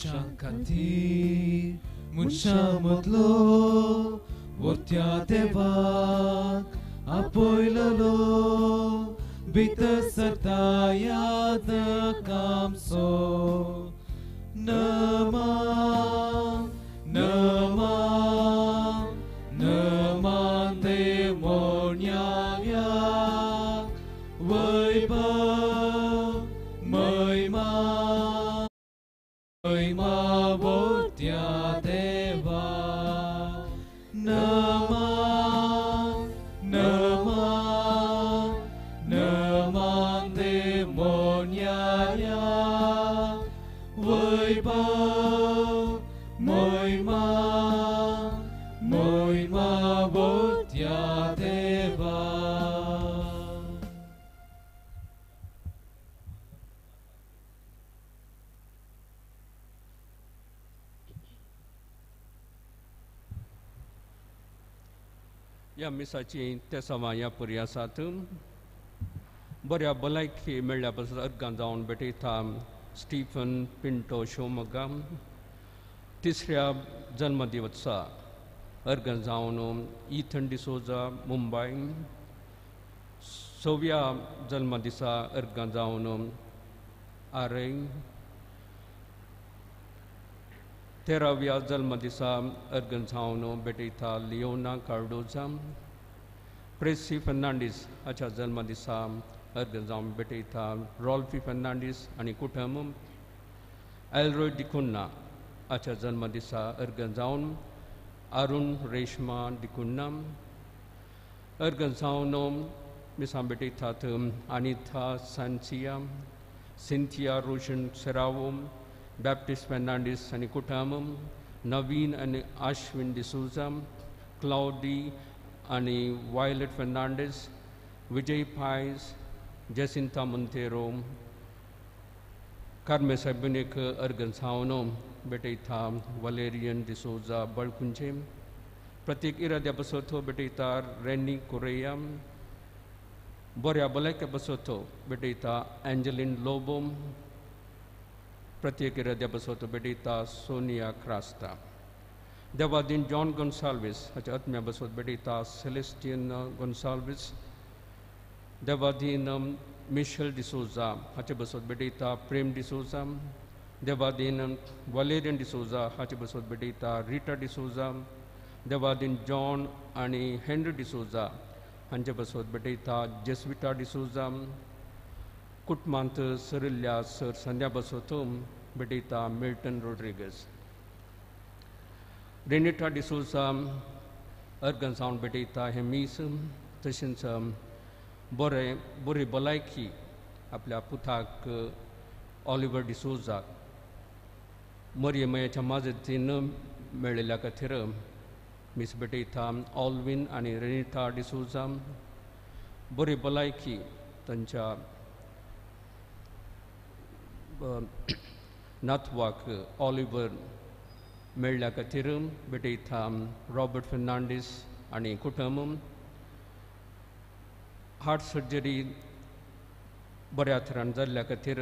मनशां खातीर मनशां मदलो वरत्या देवाक आपयलोलो भितर सरता देमोनिया वैभव महिमा महिमा वरत्या देवा ह्या मिसाची ते समा ह्या पुरी आसात बऱ्या भलायकी मेळ्ळ्या पासून अर्गां जावन भेटयता स्टिफन पिंटो शिवमोग्गा तिसऱ्या जन्मदिवसा अर्गां जावन इथन डिसोजा मुंबय सव्या जन्मदिसा अर्गां जावन आरय तेराव्या जन्मदिसा अर्गन जावन भेटयता लियोना कार्डोजा प्रेसी फर्नांडीस हाच्या जन्मदिसा Ergazam Beteta, Rolfi Fernandes Anikutamum, Alroy Dikunna, Achazan Madisa Ergazam, Arun Reshma Dikunnam, Ergazaunom, Misambetetatum, Anita Sansiam, Cynthia Roshan Seravum, Baptist Fernandes Anikutamum, Naveen अनि Ashwin D'Souza, Claudie अनि Violet Fernandes. Vijay Pais, cloudy आनी violet Fernandes विजय पायस Jacinta Monteiro कार्मे साबुनेक organ सावनो भेटयता Valerian D'Souza बळकुंचे प्रत्येक इराद्या बसोथो भेटयता rainy Koriya बऱ्या भलायक्या बसोथो भेटयता Angeline लोबोम प्रत्येक इराद्या बसोथो भेटयता Sonia Crasta Devadin John Gonsalves हाच्या आत्म्या बसोत भेटयता सेलेस्टियन गोन्साल्वीस देवादीन मिशेल डिसोजा हाचे बसोत भेटयता प्रेम डिसोजा देवादीन वलेरियन डिसोजा हाचे बसोत भेटयता रिटा डिसोजा देवादीन जॉन आनी हेनरी डिसोजा हांचे बसोत भेटयता जेस्विटा डिसोजा कुटमांत सरिल्ल्या सर संध्या बसोतो भेटयता मिल्टन रोड्रिगस. रेनिटा डिसोजा अर्गन जावन भेटयता हे मीस तशेंच बरें बरी भलायकी आपल्या पुताक ऑलिव्हर डिसोजाक मरियमयाच्या माजतीन मेळिल्ल्या खातीर मीस भेटयता ऑल्विन आनी रेनिता डिसोजा बरी भलायकी तांच्या नातवाक ऑलिव्हर मेळ्ळ्या खातीर भेटयता रॉबर्ट फर्नांडीस आनी कुटुंब हार्ट सर्जरी बऱ्या तरान जाल्ल्या खातीर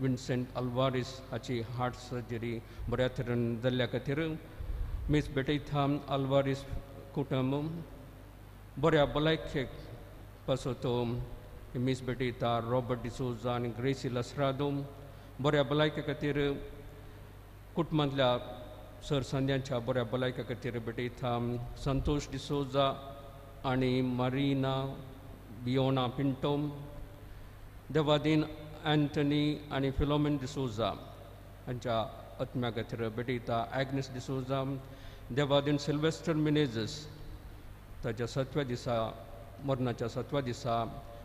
विन्सेंट अल्वारीस हाची हार्ट सर्जरी बऱ्या तरान जाल्ल्या खातीर मीस भेटयता अल्वारीस कुटुंब बऱ्या भलायकेक तो मीस भेटयता रॉबर्ट डिसोजा आनी ग्रेसी लसरादो बऱ्या भलायके खातीर कुटुंबांतल्या सरसंद्यांच्या बऱ्या भलायके खातीर भेटयता संतोष डिसोजा आनी मरीना बियोना पिंटोम देवादीन अँटनी आनी फिलोमिन डिसोजा हांच्या आत्म्या बेटिता ॲग्नेस डिसोजा देवादीन सिल्वेस्टर मिनेजस ताच्या सातव्या दिसा मरणाच्या सातव्या दिसा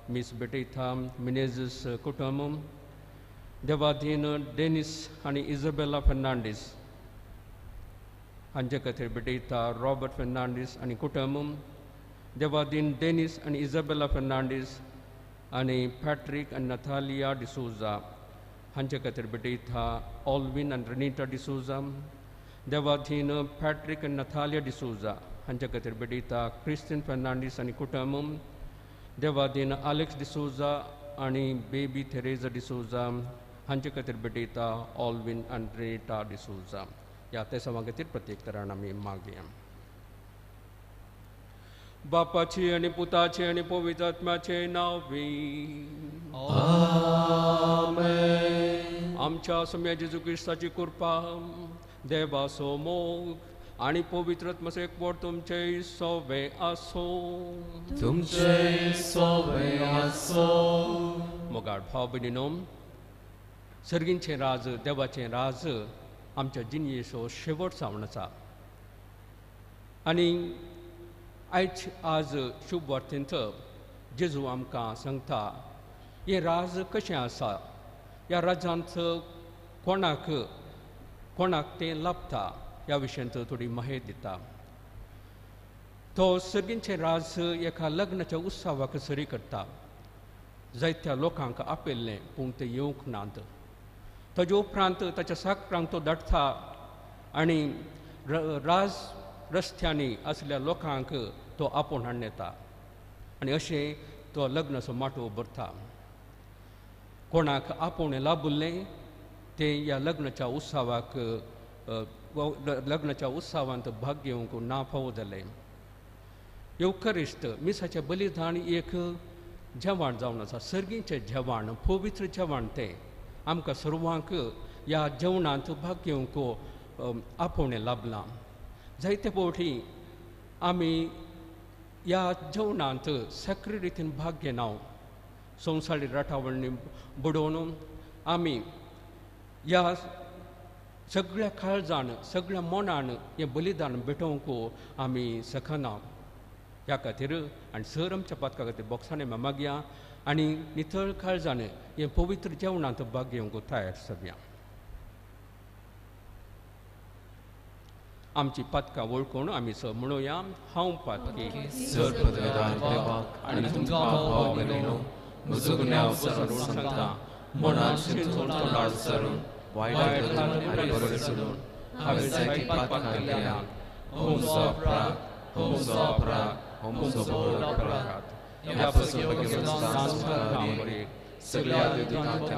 मीस भेटयता मिनेजस कुटुंब देवादीन डेनिस आनी इजबेला फेर्नांडीस हांचे खातीर भेटयता रॉबर्ट फेर्नांडीस आनी कुटुंब देवादीन डेनिस आनी इजबेला फर्नांडीस आनी पॅट्रीक आनी नथालिया डिसोजा हांचे खातीर भेटयता ऑल्विन आनी रनिटा डिसोजा देवादीन पॅट्रीक आनी नथालिया डिसोजा हांचे खातीर भेटयता क्रिस्टिन फर्नांडीस आनी कुटुंब देवादीन आलेक्स डिसोजा आनी बेबी थेरेजा डिसोजा हांचे खातीर बेटयता ऑलविन आंड्रेटा डिसोजा ह्या ते सवा खातीर प्रत्येक तरान आमी मागया बापाची आनी पुताचे आनी पवित्र आत्म्याचे नावी आमच्या सम्या जेजू क्रिस्ताची कृपा देवाचो मोग आणि पवित्र एकवट तुमचे सवे आसो तुमचे सोवे आसो मोगाड भाव भयणीनो सर्गींचें राज देवाचें राज आमच्या जिणयेचो शेवट आसा आनी आयज आज शुभ वार्तेंत जेजू आमकां सांगता। हें राज कशें आसा? ह्या राजांत कोणाक कोणाक तें लाभता? ह्या विशयांत थोडी माहिती दिता। तो सगळींचें राज एका लग्नाच्या उत्सवाक सरी करता। जायत्या लोकांक आपयल्लें पूण ते येवंक नात। ताजे उपरांत ताच्या साकरांक तो धाडटा। आनी राज रस्त्यांनी असल्या लोकांक तो आपोवन हाडून येता आनी अशें तो लग्नाचो माटो भरता कोणाक आपोवणें लाभुल्लें तें ह्या लग्नाच्या उत्सवाक लग्नाच्या उत्सवांत भाग घेवंक ना फावो जालें येवकरिस्त मिसाचें बलिदान एक जेवण जावन आसा. सर्गींचें जेवण पवित्र जेवण तें. आमकां सर्वांक ह्या जेवणांत भाग घेवंक आपोवणें लाभलां. जायते फावटी आमी ह्या जेवणांत सक्री रितीन भाग घेना संवसारी राठावणी बुडोवन आमी ह्या सगळ्या काळजान सगळ्या मनान हें बलिदान भेटोवंक आमी सखना. ह्या खातीर आनी सर आमच्या पातका खातीर बॉक्सांनी मागया आनी नितळ काळजान हें पवित्र जेवणांत भाग घेवंक तयार सगळ्यांक आमची पातकां वळखून आमी स म्हणुया हांव पातकी आनी तुमकां भाव भयणीनो म्हजो गुन्यांव सरून सांगता मनान चिंतून तोंडार सरून वायट धरून आनी बरें सोडून. हांवें जायती पातकां केल्यां होमचो अपराध होमचो अपराध होमचो बोड अपराध ह्या सगळ्या देवतांक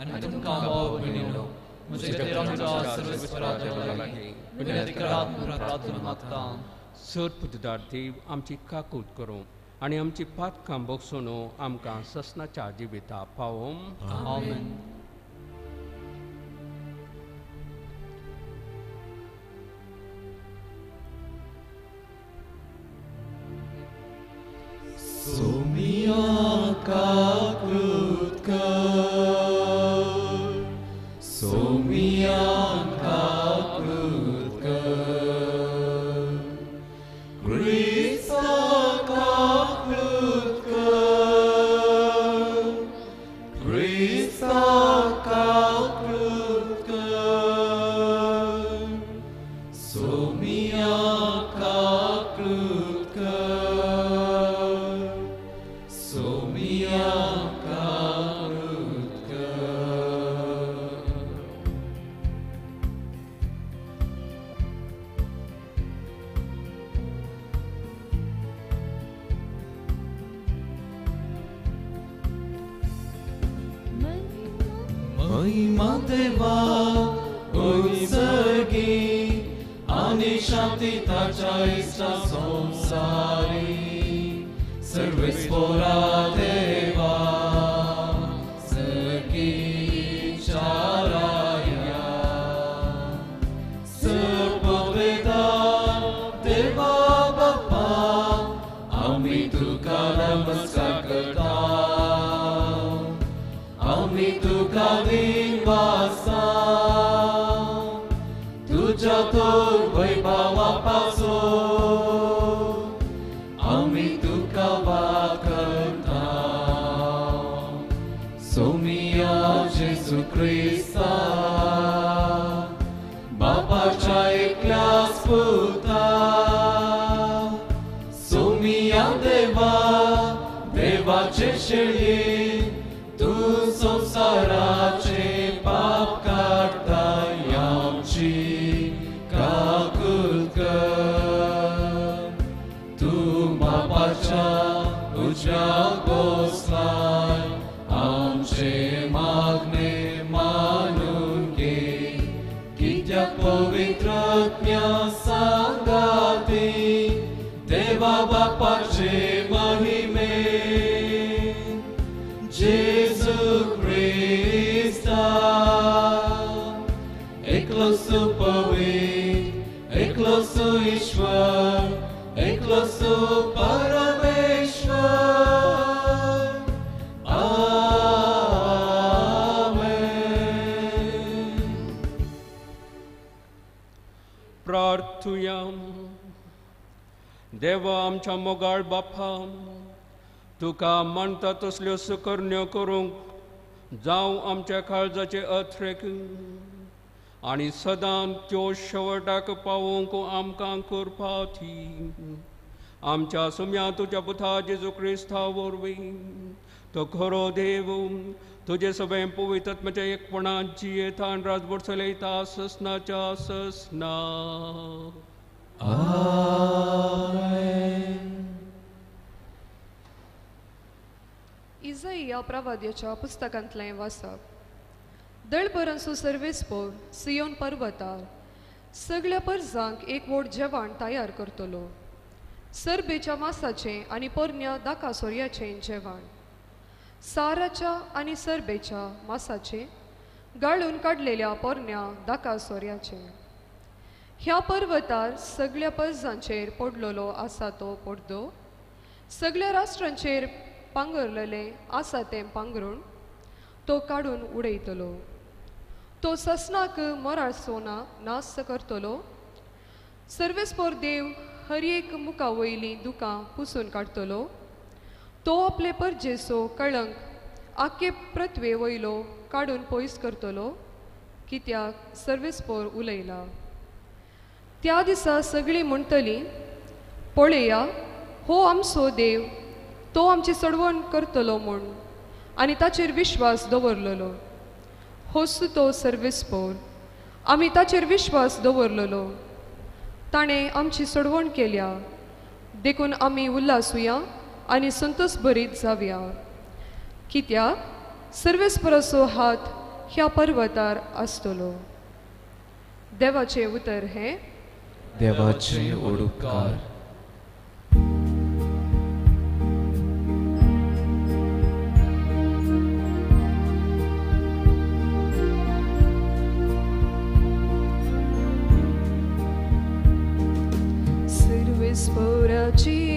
आनी तुमकां भाव भयणीनो म्हजे देवाच्या सर्वेस्पराच्या लागीं विनंती करात म्हणून प्रार्थना मागता सर पुजदार देव आमची काकूट करूं आनी आमची पातकां बगसून आमकां ससनाच्या जिविता पावोवं आमेन Somianka जेसू ख्रिस्ता बापाच्या एकल्यास पुता सोमिया देवा देवाचे शेळी देवा आमच्या मोगाळ बापा. तुका म्हणटा तसल्यो सुकरण्यो करूंक जावं आमच्या काळजाचे अथ्रेक. आनी सदां त्यो शेवटाक पावोवंक आमकां करपाथी आमच्या सुम्या तुज्या पुथा जेजू क्रिस्ता वरवीं. तो खरो देव तुजे सगळें पवित्रात्म्याच्या एकपणान जियेतान आनी राजभर चलयता ससनाच्या ससना. इजई प्रवाद्याच्या पुस्तकांतलें वाचप दळपरांचो सर्वेस्पोर सियोन पर्वतार सगळ्या पर्जांक एक व्हड जेवण तयार करतलो सरबेच्या मासाचें आनी पोरण्या दाका सोर्याचें जेवण साराच्या आनी सरबेच्या मासाचें गाळून काडलेल्या पोरण्या दाका सोर्याचें ह्या पर्वतार सगळ्या पर्जांचेर पडलेलो आसा तो पडदो. सगळ्या राष्ट्रांचेर पांगरलेले आसा तें पांगरून तो काडून उडयतलो. तो ससनाक मराळ सोना नास करतलो. सर्वेस्पोर देव हर एक मुखा वयलीं दुकां पुसून काडटलो तो आपले परजेसो कळंक आखे पृथ्वे वयलो काडून पयस करतलो. कित्याक सर्वेस्पोर उलयला? त्या दिसा सगळीं म्हणटलीं पळया हो आमचो देव तो आमची चडवण करतलो म्हूण आनी ताचेर विश्वास दवरलेलो. होसु तो सर्वेस्पोर आमी ताचेर विश्वास दवरलेलो. ताणें आमची चडवण केल्या. देखून आमी उल्हासुया आनी संतोश भरीत जावया. कित्याक सर्वेस्पराचो हात ह्या पर्वतार आसतलो. देवाचें उतर हें देवाचे ओडुकार सर्वेस्पराची Jesus.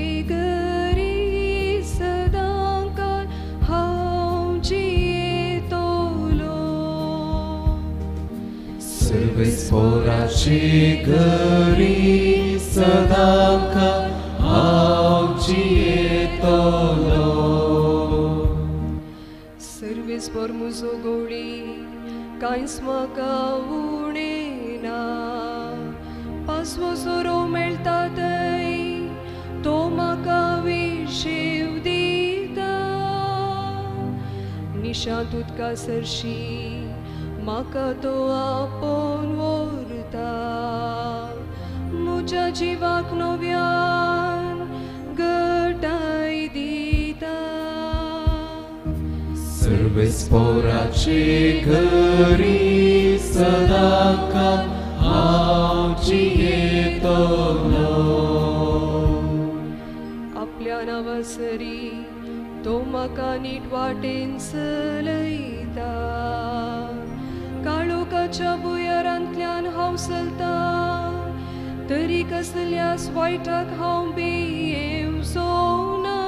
सर्वेस्पोराची घरी सदांका हांव जियेतलो सर्वेस्पर म्हजो गोडी कांयच म्हाका उणेना पासवो सोरो मेळटा थंय तो म्हाका विशेव दिता निशांत उदका सरशी म्हाका तो आपोवन व्हरता म्हज्या जिवाक नव्यान घटाय दिता सर्वेस्पोराची घरी सदांका हांव जियेतलो आपल्या नावासरी तो म्हाका नीट वाटेन चलयता काळोखाच्या बुयारांतल्यान हांव चलता तरी कसल्यास वायटाक हांव भियेवचो ना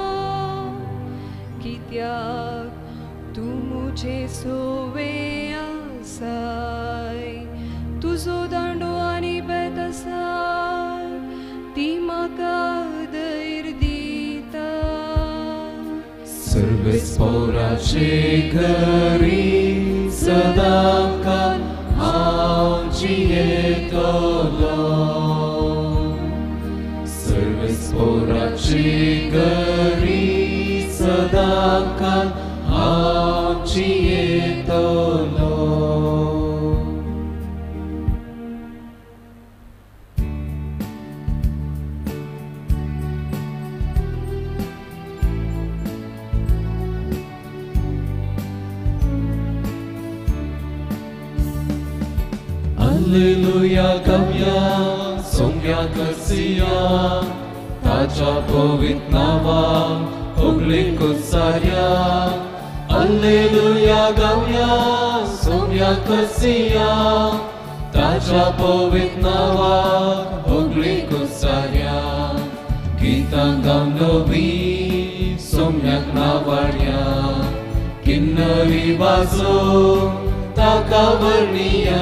कित्याक तूं मुझे सोवे आसाय? तुजो दांडो आनी बेत आसा ती म्हाका धैर्य दिता. सर्वेस्पोराची घरी सदांका हांव जियेतलो सर्वेस्पोराची घरी सदांका हांव जियेतलो somia cursia, tacia povit nava, oblicut saria. Alleluia gavia, somia cursia, tacia povit nava, oblicut saria. Kitang gam novi, somyak navarya, Kinnari वाजो ताका वर्णिया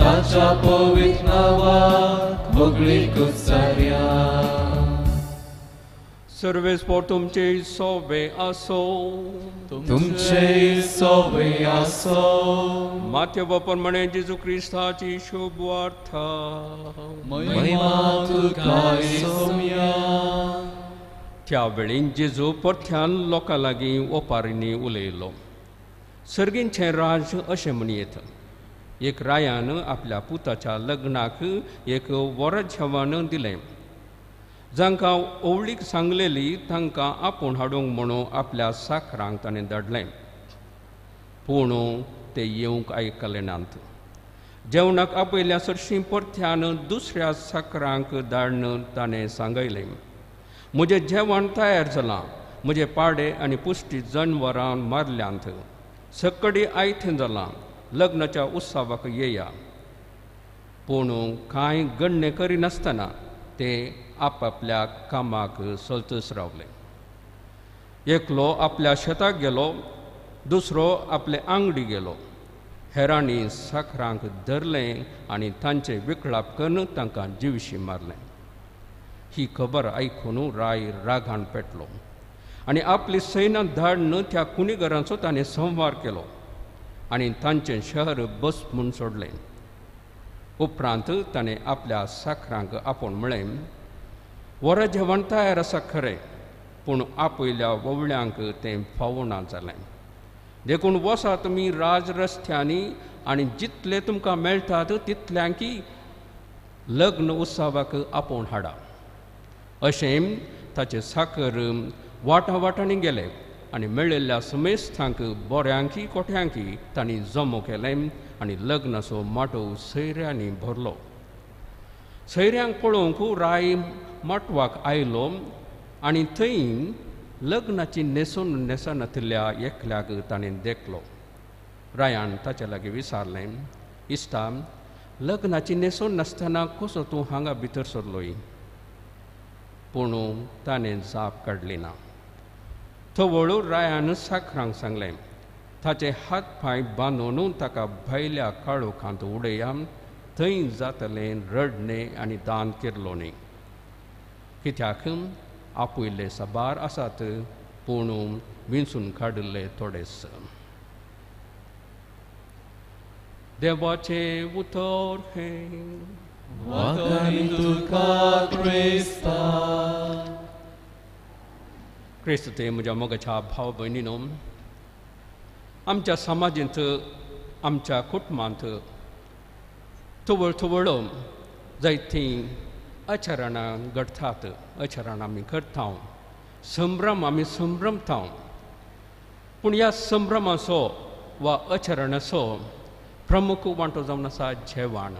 tacia povit navak, oblicut saria. सर्वेस पोर तुमचे सोबे असो. तुमचे सोवे आसो माथ्य प्रमाणे जेजू क्रिस्ताची शुभ वार्ता. महिमा तुका सोम्या. त्या वेळी जेजू परथ्यान लोकां लागीं ओपारींनी उलयलो. सर्गींचें राज अशें म्हणयेत एक रायान आपल्या पुताच्या लग्नाक एक वरझेवान दिलें. जांकां ओवळीक सांगलेली तांकां आपूण हाडूंक म्हणून आपल्या साखरांक ताणें धाडलें. पूण ते येवंक आयकले नात. जेवणाक आपयल्या सरशीं परथ्यान दुसऱ्या साकरांक धाडन ताणें सांगयलें. म्हजें जेवण तयार जालां म्हजे पाडे आनी पुश्टी जनवरां मारल्यांत. सकडी आयथें जालां. लग्नाच्या उत्सवाक येया. पूण कांय गण्य करिनासतना ते आपापल्या कामाक सलतस रावले. एकलो आपल्या शेताक गेलो दुसरो आपले आंगडी गेलो. हेरांनी साखरांक धरलें आनी तांचे विकळाप करून तांकां जिवशी मारलें. ही खबर आयकून राय रागान पेटलो. आनी आपली सैन्य धाडन त्या कुणीगरांचो ताणें संवार केलो. आनी तांचें शहर बस म्हूण सोडलें. उपरांत ताणें आपल्या साखरांक आपूण म्हळें वरां जेवण तयार आसा खरें पूण आपयल्या ववळ्यांक तें फावना जालें. देखून वसा तुमी राज रस्त्यांनी आनी जितले तुमकां मेळटात तितल्यांकी लग्न उत्सवाक आपोवन हाडा. अशें ताचे साकर वाटा वाटांनी गेले. आनी मेळिल्ल्या समेस्थांक बोऱ्यांकी कोठ्यांकी तांणी जमो केलें आनी लग्नाचो माटो सैऱ्यांनी भरलो. सैऱ्यांक पळोवंक राय माटवाक आयलो आनी थंय लग्नाची न्हेसून न्हेसनातल्या एकल्याक ताणें देखलो. रायान ताचे लागीं विचारलें इश्टा लग्नाची न्हेसून नासतना कसो तूं हांगा भितर सरलोय पूण ताणें जाप काडली ना. थवळू रायान साखरांक सांगलें ताचे हात पांय बांदून ताका भायल्या काळोखांत उडया थंय जातलें रडणें आनी दान किर्लोनी कित्याक आपयल्ले साबार आसात पूण विंचून काडिल्ले थोडेच देवाचे उतर हे तुका tuka Krista. क्रिस्त म्हज्या मोगाच्या भाव भयणीनो आमच्या समाजींत आमच्या कुटुंबांत थवळ थवळो जायतीं आचरणां घडतात आचरण आमी करता संभ्रम आमी संभ्रमता पूण ह्या संभ्रमाचो वा आचरणाचो प्रमुख वांटो जावन आसा जेवण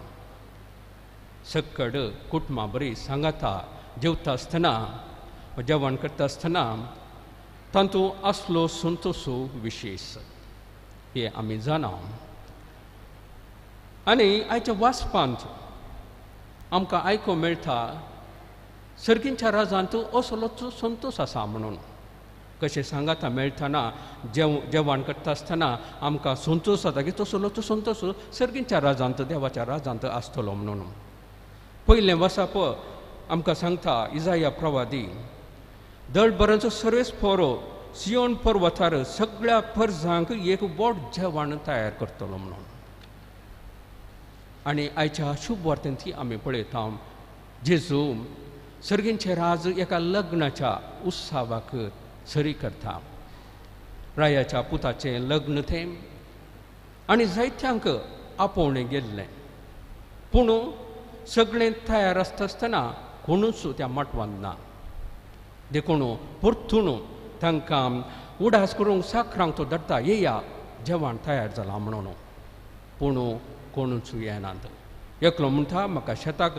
सकड कुटुंबा बरी सांगाता जेवता आसतना जेवण करता आसतना तातूंत आसलो संतोशो विशेश हे आमी जाणा आनी आयच्या वाचपांत आमकां आयको मेळटा सर्गींच्या राजांत असलोच संतोष आसा म्हणून। कशें सांगाता मेळटना जेव जेवण करता आसतना आमकां संतोश जाता की तसलोचो संतोश सर्गींच्या राजांत देवाच्या राजांत आसतलो म्हणून। पयलें वसाप आमकां सांगता इजाया प्रवादी दळबरांचो सर्वेस पोरो सियोन वथार सगळ्या पर्जांक एक व्हड जेवण तयार करतलो म्हणून. आनी आयच्या शुभ वार्तेंत आमी पळयता जेजू सर्गींचे राज एका लग्नाच्या उत्सवाक सरी करता रायाच्या पुताचें लग्न तें आनी जायत्यांक आपोवणें गेल्लें. पूण सगळें तयार आसता आसतना कोणूच त्या माटवान ना देखून परतून तांकां उडास करूंक साखरांक तो धरता येया जेवण तयार जालां म्हणून पूण कोणूच येनात एकलो म्हणटा म्हाका शेताक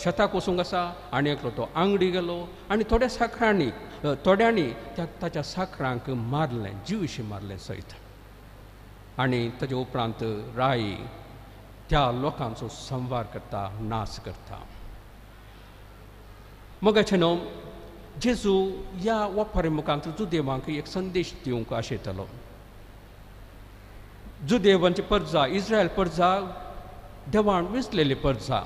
शेताक वचूंक आसा आनी एकलो तो आंगडी गेलो आनी थोड्या साखरांनी थोड्यांनी त्या ताच्या साखरांक मारलें जीवशी मारलें सयत आनी ताचे उपरांत राई त्या लोकांचो संवार करता नाश करता। मगाचे न्हू जेजू ह्या वापारी मुखांत जुदेवांक एक संदेश दिवंक आशेतलो जुदेवांची परजा इस्रायल परजा देवान विसलेली परजा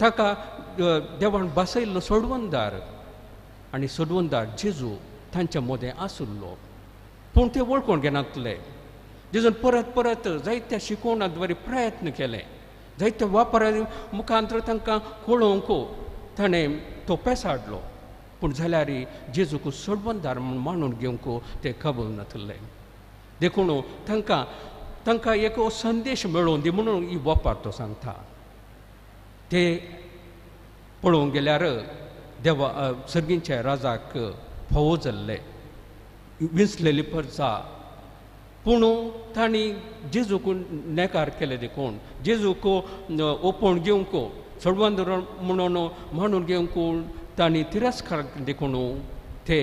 ताका अ, देवान बसयल्लो सोडवंदार आनी सोडवणदार जेजू तांच्या मोदें आसुल्लो पूण ते वळखून घेनातले जेजून परत परत जायत्या शिकोवणाद्वारे प्रयत्न केले जायत्या वापरा मुखांतर तांकां कळोवंक ताणें तो पेसाडलो पूण जाल्यार जेजूक सोडवंदार म्हूण मानून घेवंक ते कबूल नातले देखून तांकां तांकां एक संदेश मेळोवन दी म्हणून ही वपार तो सांगता. ते पळोवंक गेल्यार देवा सर्गींच्या राजाक फोव जाल्ले. विंचलेली परजा पूण तांणी जेजूक नेकार केले देखून जेजूक ओपण घेवंक सोडवंद म्हणून मानून घेवंक तांणी तिरस्कार देखून ते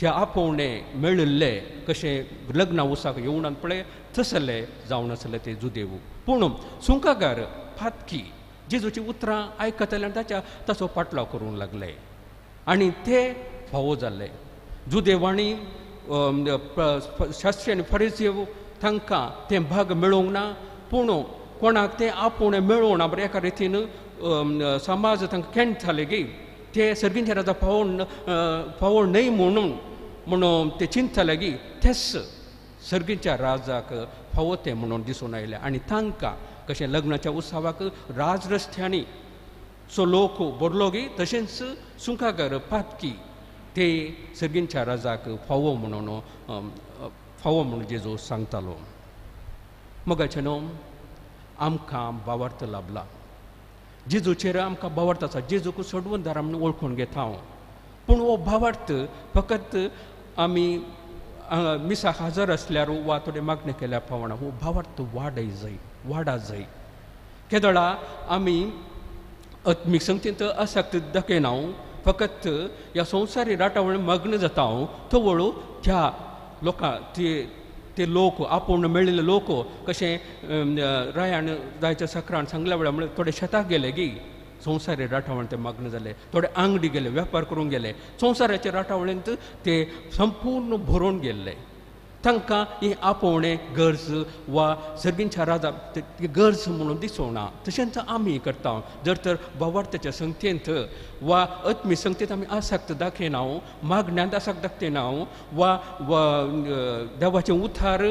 त्या आपोवणे मेळिल्ले कशें लग्ना उसाक येवनात पळय थसले जावन आसले ते जुदेव। पूण सुंकागार फातकी जेजूची उतरां आयकतले आनी ताच्या ताचो पाटलाव करूंक लागले। आनी ते फावो जाल्ले। जुदेवाणी शास्त्री आनी फरिसीव तांकां ते भाग मेळोवंक ना। पूण कोणाक ते आपूण मेळोवन ना बरें. एका रितीन समाज तांकां केणटाले गे ते सर्गींच्या राजा फावो फावो न्हय म्हणून म्हणून ते चिंतताले गी तेच सर्गींच्या राजाक फावो ते म्हणून दिसून आयले. आनी तांकां कशें लग्नाच्या उत्सवाक राज रस्त्यांनी सो लोक गे तशेंच सुंकागर पातकी ते सर्गींच्या राजाक फावो म्हणून फावो म्हणून जेजो सांगतालो. मगाचे न्हू आमकां बावार्थ लाभला. जेजूचेर आमकां बावार्थ आसा. जेजूक धारा म्हणून वळखून घेता हांव पूण हो भावार्थ फकत आमी मिसाक हजर आसल्यार वा थोडे मागणी केल्या पावना हो भावार्थ वाडय जाय वाडा जाय. केदळा आमी आत्मीक संगतींत आसक्त दाखयना हांव फकत ह्या संवसारी राटावळ मग्न जाता हांव तो वळू त्या लोकां ती ते लोक आपूण मेळिल्ले लोक कशें रायण रायान जायच्या सकरान सांगल्या वेळार म्हळ्यार थोडे शेताक गेले गी संवसारी राठावण ते मग्न जाले थोडे आंगडी गेले वेपार करूंक गेले. संवसाराच्या राठावळेंत ते संपूर्ण भरून गेल्ले तांकां ही आपोवणें गरज वा सर्गींच्या राजा गर्ज गरज म्हणून दिसोवना तशेंच आमी करता. जर तर भवार्थाच्या संगतेंत वा अत्मी संगतेंत आमी आसक्त दाखयना मागण्यांत आसक्त दाखयना वा देवाचें उथार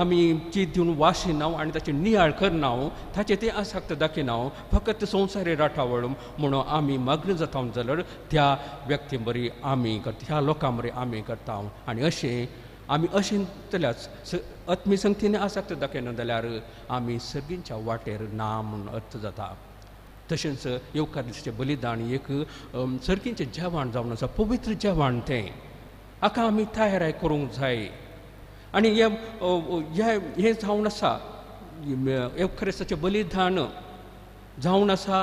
आमी चीज दिवन वाशिना आनी ताचें नियाळ करना ताचें तें आसक्त दाखयना फकत संवसारी राठावळ म्हणून आमी मग्न जाता जाल्यार त्या व्यक्ती बरी आमी करता ह्या लोकां बरी आमी करता आनी अशें आमी अशिंतल्याच जाल्यार आत्मी संगतीने आसक्त दाखयना जाल्यार आमी सर्गींच्या वाटेर ना म्हणून अर्थ जाता. तशेंच येवकादिशेचें बलिदान एक सर्गींचें जेवण जावन आसा पवित्र जेवण तें. हाका आमी तयाराय करूंक जाय. आनी हे हें जावन आसा येवकारिस्ताचें बलिदान जावन आसा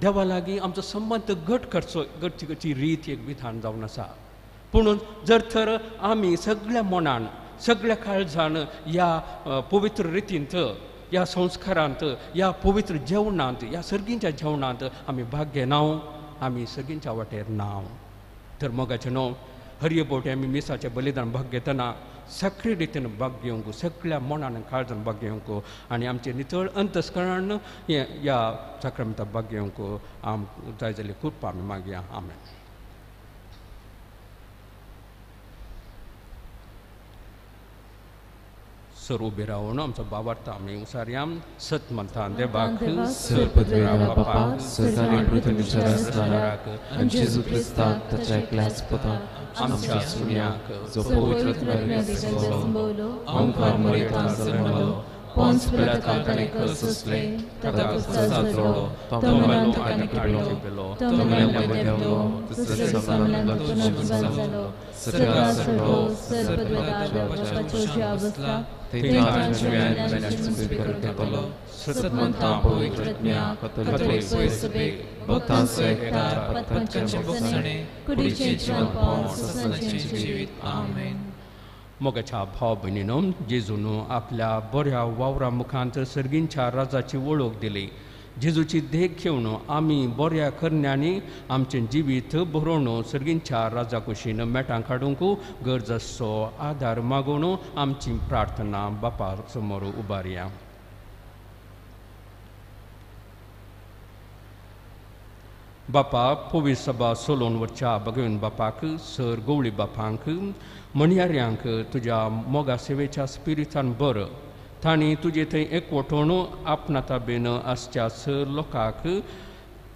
देवा लागीं आमचो संबंद घट करचो घटची घटची रीत एक विधान जावन आसा. पुणून जर तर आमी सगळ्या मनान सगळ्या काळजान ह्या पवित्र रितींत ह्या संस्कारांत ह्या पवित्र जेवणांत ह्या सर्गींच्या जेवणांत आमी भाग घेनाव आमी सर्गींच्या वाटेर नाव तर मोगाचें न्हू हरये बोटे आमी मिसाचें बलिदान भाग घेतना सगळे रितीन भाग घेवंक सगळ्या मनान आनी काळजान भाग घेवंक आनी आमचे नितळ अंतस्करण हे ह्या सक्रमता भाग घेवंक. आम जाय जाल्यार कृपा आमी मागया. आमेन. सर उबे राहून आमचो बाबार्थ आमी उसारया सत देवाक Serpedveira Papa, Săzare Brutănicia Răzlarac, în Jezu Hrista, tăcea clas păta, आमच्या सुन्याक जो पवित्र त्वरण्या दिसलो, ओंकार मरिता जन्मलो, Pons Pilatatane căsusle, tata căsăzro, tomelo ani kiblo, tomelo magelo, să samlană tunăzalo, sărga sărlo, sărpădveda păcioșeavăsla, te tancimian veneți मोगाच्या भाव बहिणीनं जेजून आपल्या बऱ्या वावरा मुखांत सर्गींच्या राजाची वळख दिली. जेजूची देख घेवन आमी बऱ्या करण्यांनी आमचें जिवीत भरोवन सर्गींच्या राजा कुशीन मेटां काडूंक गरजसो आदार मागून आमची प्रार्थना बापा समोर उबारया बापा पोवीस सभा सोलोन वरच्या भगवन बापाक सर गवळी बापांक मणयाऱ्यांक तुज्या मोगा सेवेच्या स्पिरितान बरं तांणी तुजे थंय एकवटून आपणाता बेन आसच्या लोकांक।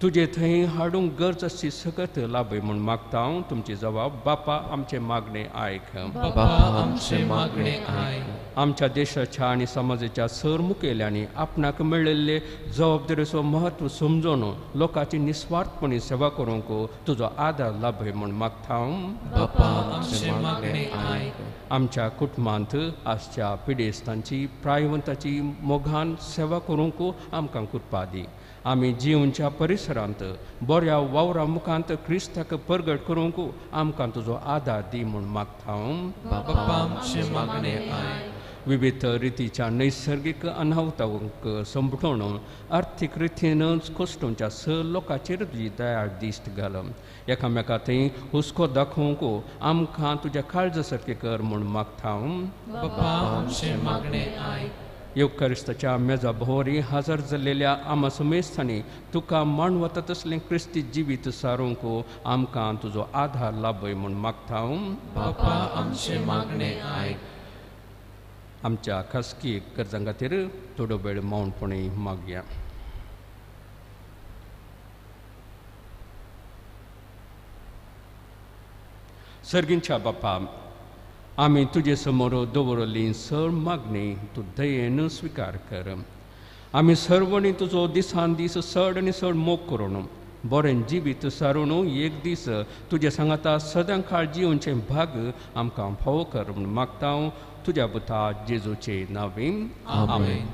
तुजे थंय हाडूंक गरज आसची सकत लाभय म्हूण मागता हांव तुमची जबाब बापा आमचे मागणे आयक. बाबा आमचे मागणे आयक. आमच्या देशाच्या आणि समाजाच्या सर मुखेल्यांनी आपणाक मेळिल्ले जबाबदारीचो महत्त्व समजून लोकांची निस्वार्थपणी सेवा करूंक तुजो आदार लाभय म्हूण मागता. हांव बाबा आमचे मागणे आयक. आमच्या कुटुंबांत आसच्या पिडेस्तांची प्रायवंताची मोगान सेवा करूंक आमकां कृपा दी. आमी जिवनच्या परिसरांत बऱ्या वावरा मुखांत क्रिस्ताक परगट करूंक आमकां तुजो आदार दी म्हूण मागता. हांव विविध रितीच्या नैसर्गिक अनाहुतांक संपटून आर्थीक रितीनच कोस्टोंच्या स लोकांचेर तुजी दयाळ दिश्ट घाल एकामेका थंय हुस्को दाखोवंक आमकां तुज्या काळजा सारके कर म्हूण मागता. हांव युक्करिस्ताच्या मेजा भोवरी हजर जाल्लेल्या आमा समेस्थांनी तुका वता तसलें क्रिस्ती जिवीत सारूंक आमकां तुजो आधार लाभय म्हूण मागता बाबा आमचे मागणे आयक आमच्या खासगी गरजां खातीर थोडो वेळ मौनपणी मागया. सर्गींच्या बापा आमी तुजे समोर दवरली सर मागणी तूं दयेन स्विकार कर आमी सर्वणी तुजो दिसान दीस चड आनी चड मोग करून बरें जिवीत सारून एक दीस तुज्या सांगाता सदां काळ जिवनचें भाग आमकां फावो कर म्हूण मागता हांव तुज्या पुता जेजूचे नांवें आमेन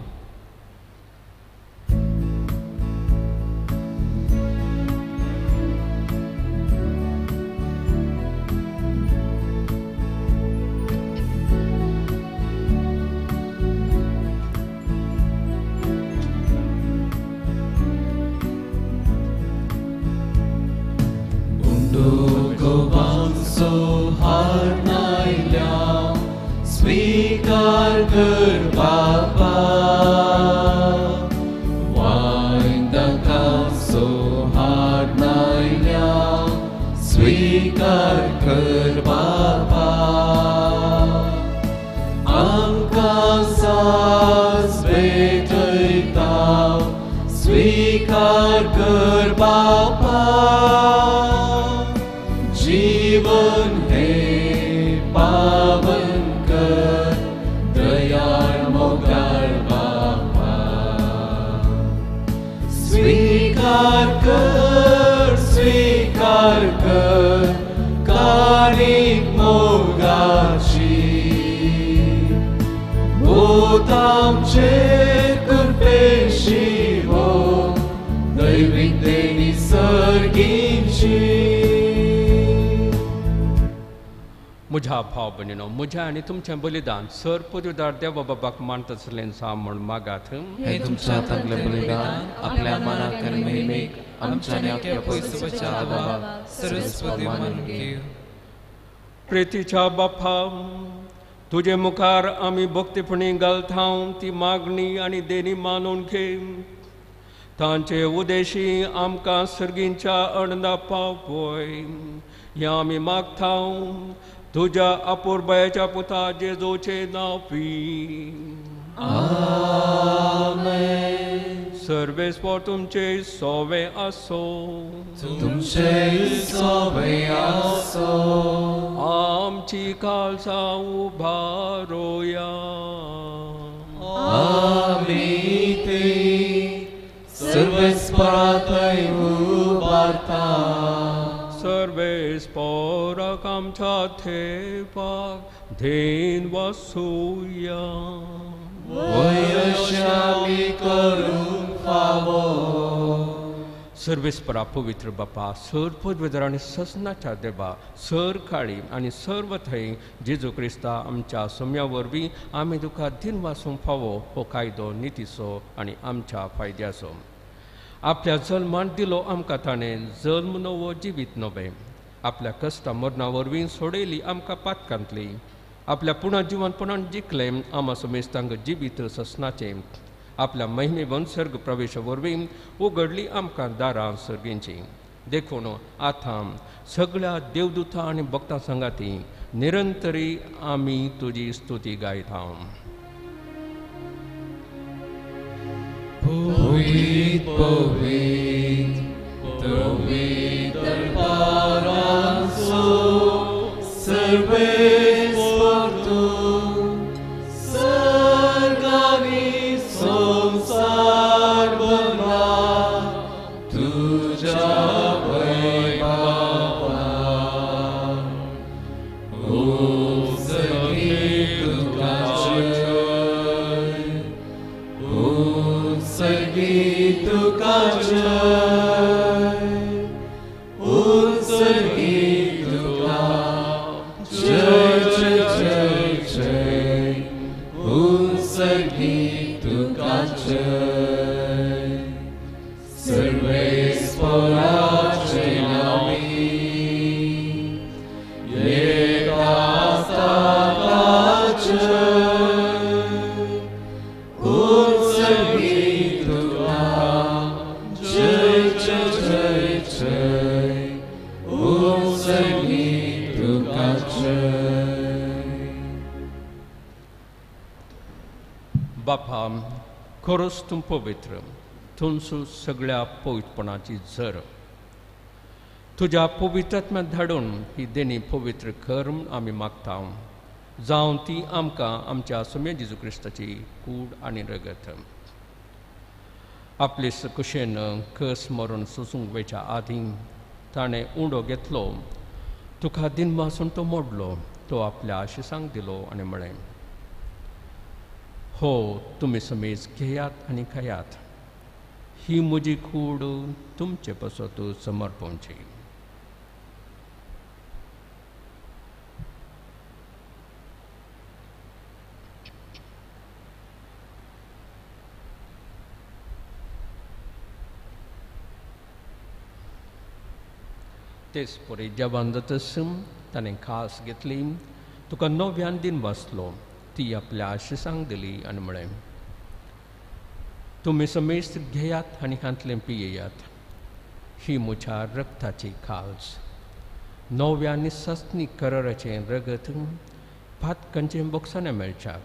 स्वीकार कर म्हज्या भाव भयणीनो म्हज्या आनी तुमचें बलिदान सर पदवीदार देवा बाबाक मानता आसलें सा म्हूण मागात हे चांगले बलिदान आपल्या मनाक आणि महिमेक आमच्या आणि आपल्या पयसुच्या बाबा सरस्वती मानून घेव प्रेतीच्या बापा तुजे मुखार आमी भक्तीपणी घालता ती मागणी आनी देणी मानून घे तांचे उदेशी आमकां सर्गींच्या अणदा पावय हें आमी मागता तुझ्या अपूर्वयाच्या पुता जेजूचे नाव पी सर्वेस्पर तुमचे सोवे असो. तुमचे सोबे आसो आमची खालसा उभारोया आमी ते सर्वस्परातय उबारता सर्वेस्परक आमच्या थेपाक धेन वसूया वयशामी करूंक फावो सर्वेस्परा पवित्र बापा सर पदवेदर आणि ससनाच्या देवा सर काळी आणि सर्व थंय जेजू क्रिस्ता आमच्या सम्या वरवीं आमी तुका दिन वासूंक फावो हो कायदो नितीचो आणि आमच्या फायद्याचो आपल्या जल्मान दिलो आमकां ताणें जल्म नवो जिवीत नवें. आपल्या कश्टा मरणा वरवीं सोडयली आमकां पातकांतली आपल्या पुणा जिवनपणान जिखलें आमा समेस्त तांकां जिवीत ससनाचें. आपल्या महिमेवन सर्ग प्रवेश वरवीं उगडली आमकां दारां सर्गींची. देखून आतां सगळ्या देवदूतां आनी भक्तां संगाती निरंतरी आमी तुजी स्तुती गायता हो Povit, povit. तुम पवित्र तुमचो सगळ्या पवित्रपणाची झर. तुज्या पवित्रात्म्यात धाडून ही देणी पवित्र कर्म आमी मागता जावं ती आमकां आमच्या सुमे जेजू क्रिस्ताची कूड आनी रगत. आपले स- कुशेन कस मरून सोसूंक वेच्या आदीं ताणें उंडो घेतलो. तुका दिनवासून तो मोडलो तो आपल्या आशिसांक दिलो आनी म्हळें हो तुम्ही समेज घेयात खायात ही म्हजी कूड तुमचे पसत समर्पणची तेच परी जेवण ताणें खास घेतली नव्यान दिन वाचलो ती आपल्या आशिसांक दिली आनी म्हळें तुमी समेस्त घेयात आनी हांतलें पियेयात. ही म्हज्या रक्ताची खास नव्या निसस्नी करराचें रगत फातकांचें बॉक्सांनी मेळच्या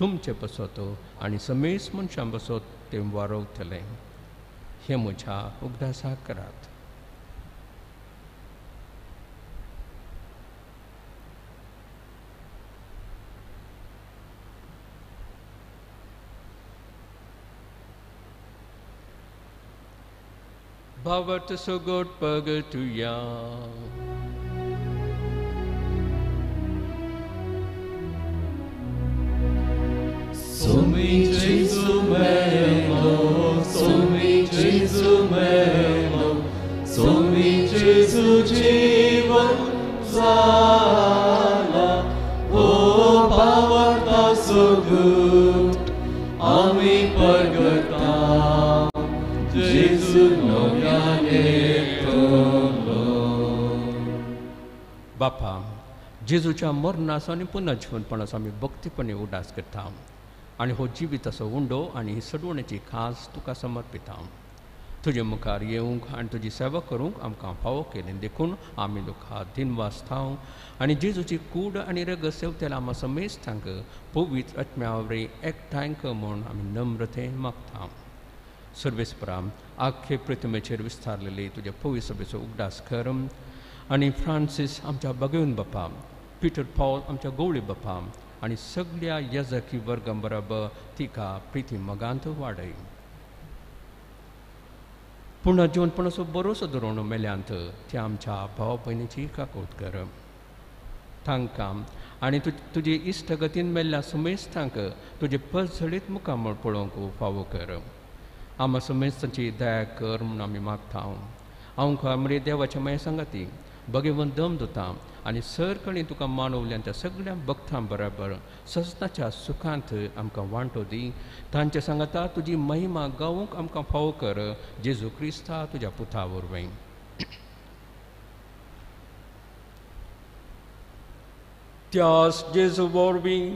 तुमचे पसत आनी समेस्त मनशां बसोत तें वारोवतलें हें म्हज्या उगदासा करात. Bhavat Sogot Pagatuyam. Sumi Jai Sumai जेजूच्या मरणाचो आनी पुनर्जीवनपणाचो आमी भक्तीपणे उडास करता आनी हो जिवीत असो उंडो आनी ही सडवण्याची खास तुका समर्पिता तुजे मुखार येवंक आनी तुजी सेवा करूंक आमकां फावो केलें देखून आमी दुखा दिनवास थाव आनी जेजूची कूड आनी रग सेवतेला आमा समेज तांक पवित्र आत्म्यावरी एकठांय कर म्हूण आमी नम्रतेन मागता सर्वेस्पराम आख्खे प्रतिमेचेर विस्तारलेली तुज्या पोवी सभेचो उगडास कर आनी फ्रांसीस आमच्या बगेवन बापा पिटर पॉल आमच्या गवळी बापा आनी सगळ्या यजकी वर्गां बराबर तिका प्रिती मगांत वाडय पूण जिवनपणाचो बरोसो धरून मेल्यांत त्या आमच्या भाव भयणीची काकोत कर तांकां आनी तु तुजे इश्टगतीन मेल्ल्या सुमेस्तांक तुजे पसळीत मुखामळ पळोवंक फावो कर. आमा सुमेस्तांची दया कर म्हूण आमी मागता हांव आमरे देवाच्या माया सांगाती. भगवन दम दोता आनी सर कणी तुका मानवल्यान त्या सगळ्या भक्तां बरोबर सस्ताच्या सुखांत आमकां वांटो दी तांचे सांगता तुजी महिमा गावूंक आमकां फावो कर जेजू क्रिस्ता तुज्या पुता वरवीं त्यास जेजू वरवीं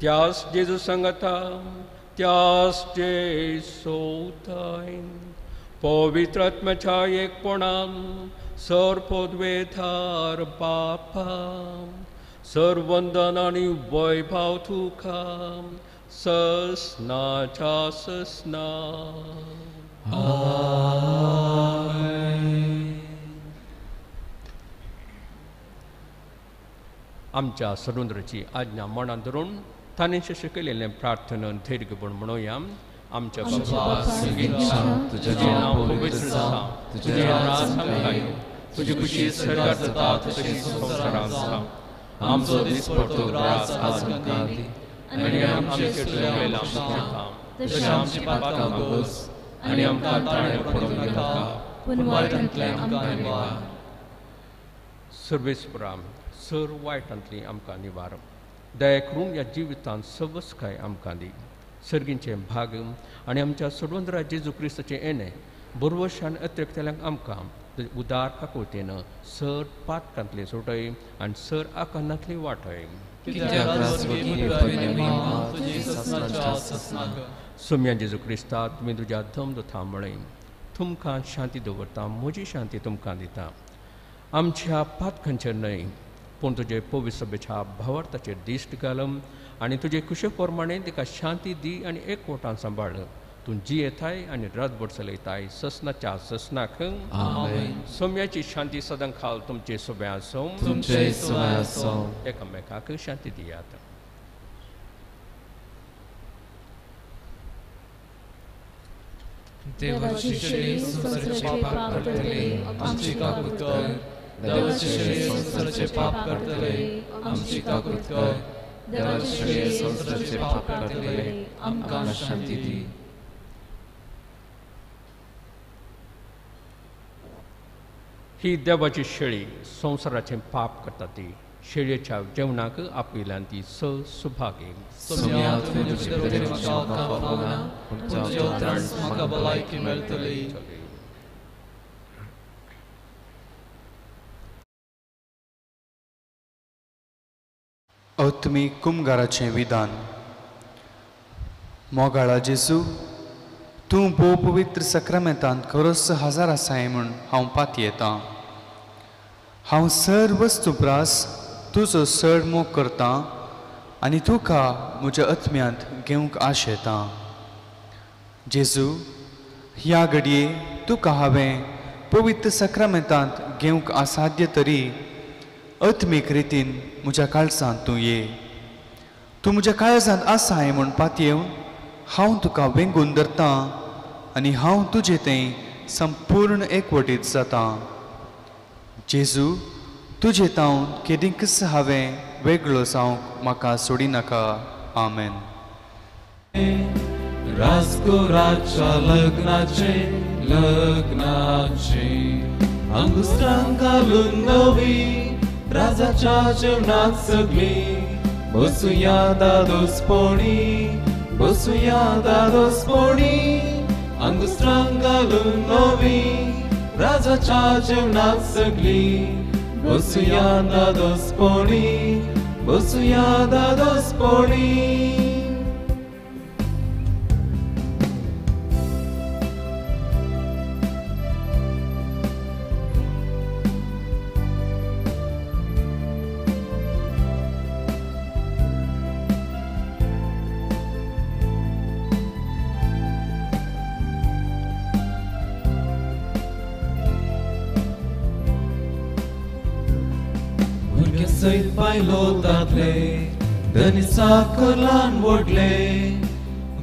त्यास जेजू सांगता त्यास जे सोताय पवित्र आत्म्याच्या एकपणान सर पोदवेधार बापा सर वंदन आनी वैभव तुका ससनाच्या ससना आमच्या सरुंद्राची आज्ञा मनात धरून ताणें शशे केलेलें प्रार्थनेन धैर्यपण म्हणूया आमच्या तुझे नाव पवित्र तुझे तुझी खुशी स्वर्गात जाता तशी संसारात जाता आमचो दिसपडतो ग्रास आज आमकां दी आनी आमचे चुकलेले आमकां करता तशें आमची पातकां बोस आनी आमकां ताणे पडूंक नाका पूण वायटांतल्यान आमकां निवार सर्वेस्पराम सर वायटांतली आमकां निवार दया करून ह्या जिवितांत सवस्काय आमकां दी सर्गींचे भाग आनी आमच्या सोडवंदरा जेजू क्रिस्ताचें येणें बरोवशान अतिरिक्तल्यांक आमकां उदार काकोतेन सर पातकांतले सोटय आनी सर आकांतांतली वाटय. सोम्या जेजू क्रिस्ता तुमी तुज्या धम दोथा म्हणय तुमकां शांती दवरता म्हजी शांती तुमकां दिता. आमच्या पातकांचेर न्हय. पूण तुजे पवित्र सभेच्या भावार्थाचेर दिश्ट घालम आनी तुजे कुशे प्रमाणे तिका शांती दी आनी एकवटान सांबाळ तूं जियेताय आनी रातभर चलयताय ससनाच्या ससनाक आमेन। सोम्याची शांती सदां खाल तुमचे सोब्या आसूं तुमचे समय आसूं एकामेकाक शांती दियात देवाची श्री संसाराचे पाप करतले आमची काकूत कर देवाची श्री संसाराचे पाप करतले आमची काकूत कर देवाची श्री संसाराचे पाप करतले आमकां शांती दी। ही देवाची शेळी संवसाराचे पाप करता ती शेळयेच्या जेवणाक आपयल्यान ती स सुभागे सोम्या तुवें अवतमी कुमगाराचें विधान. मोगाळा जेजू तूं भोव पवित्र सक्रामेंतांत खरोच हज़ार आसाय म्हूण हांव पात येतां हांव सर वस्तू प्रास तुजो चड मोग करतां आनी तुका म्हज्या अत्म्यांत घेवंक आश येता जेजू ह्या घडये तुका हांवें पवित्र सक्रामेंतांत घेवंक असाध्य तरी अत्मीक रितीन म्हज्या काळजांत तूं ये तूं म्हज्या काळजांत आसाय म्हूण पातयेवन हांव तुका वेंगून धरतां आनी हांव तुजें तें संपूर्ण एकवटीत जाता. जेजू तुजे तावन केदींकच हांवें वेगळो जावंक म्हाका सोडी नाका. आमेन. राजकुराच्या लग्नाचे लग्नाचे. अंगुस्त्रांक घालून नवी राजाच्या जेवणात सगळी. बसूया दादोस पोणी दादोसपणी अंगुस्त्रांक घालून नवी राजाच्या जेवणात सगळी बसूया दादोसपणी बसूया दादोसपणी भुरगे सैत पायलो दादले धनी साकलान ओडले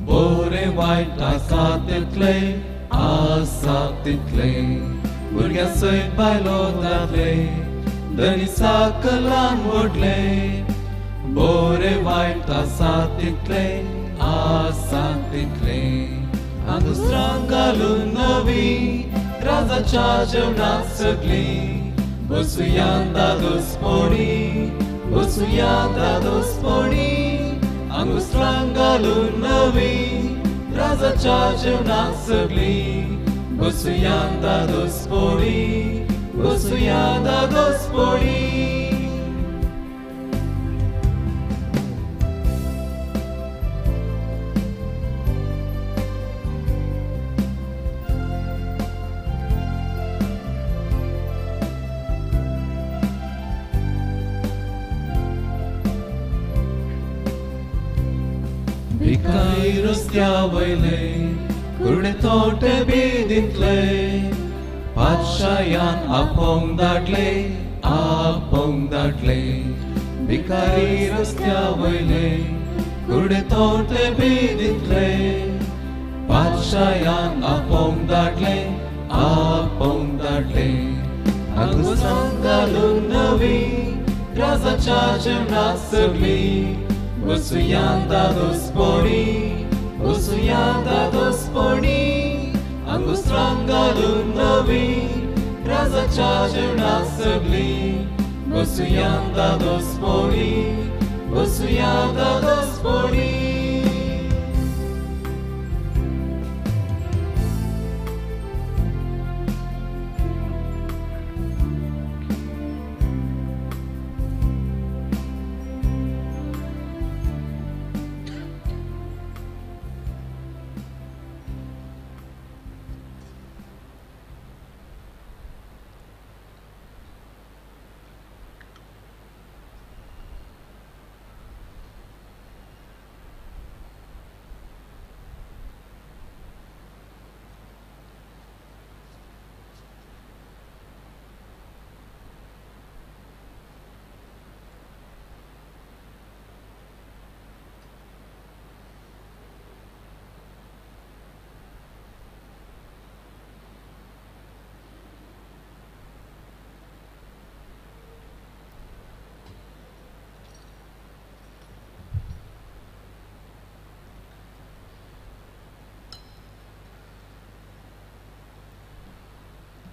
बोरे वायट आसा तितले आसा तितले भुरग्या सैत पायलो दादले धनी साकलान ओडले बोरे वायट आसा तितले आसा तितले आंगुस्रांक घालून नवी राजाच्या जेवणात सगळी बसूया दादोस पोणी बसूया दादोस पोणी आंगुस्रांक घालून नवी राजाच्या जेवणात सगळी बसूया कुर्डे तोटे बी दितले पातशायान आपोंक धाडले आपोंक धाडले भिकारी रस्त्या वयले कुर्डे तोटे बी दितले पातशायान आपोंक धाडले आपोंक धाडले आंगुसांक घालून नवी राजाच्या जेवणात सगळी बसूया दादोस पोणी बसूया दादोस पोणी आंगुस्त्रांक Usuyata dosponi Angustranga lumnavi Raza chajuna sabli yanda dosponi Usuyata dosponi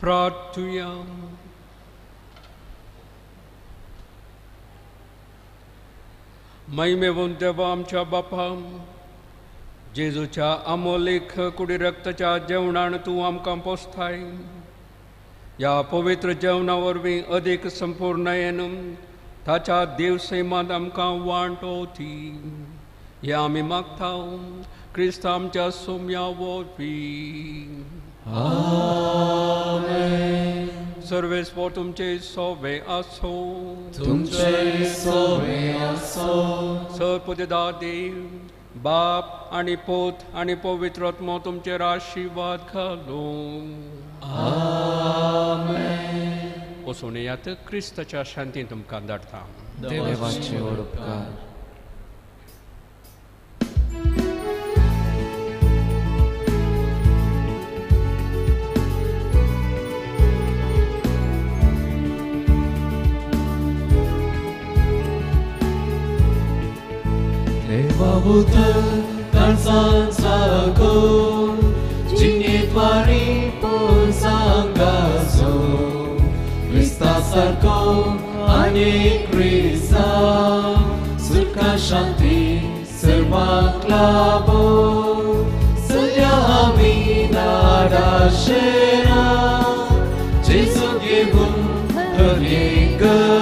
प्रार्थूया महिमेवून देवामच्या आमच्या जेजूच्या अमोलेख कुडी रक्ताच्या जेवणान तूं आमकां पोसताय या पवित्र जेवणा वरवीं अदीक संपूर्णयेन ताच्या देवसेमात आमकां वांटोवची हे आमी मागता क्रिस्त आमच्या सोम्या वरवीं सर्वेस्पर तुमचे सोवे आसो तुमचे सोवे आसो सर्वपुजदा देव बाप आणि पोत आणि पवित्र आत्मा तुमचेर आशिर्वाद घालो। वचून येयात क्रिस्ताच्या शांतीन तुमकां धाडटा देवाचे उपकार देवाबुद्ध काळजांचा गोल जिन्नेद्वारी पण सांगासो क्रिस्ता सारको आनी क्रिस्ता सुखा शांती सर्वांक लाभो सद्या आमी नाडाशेरा जेजू घेऊन हरे करा Kuri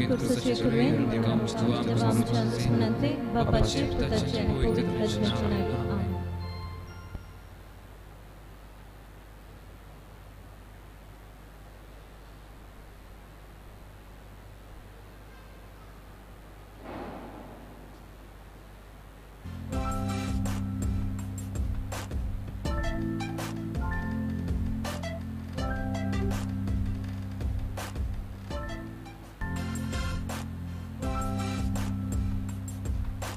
खुर्चीचे कृपेन देवा आमच्या सुनांचे बापाचे पुताचे आणि पवित्र आत्म्याचे नावे आमेन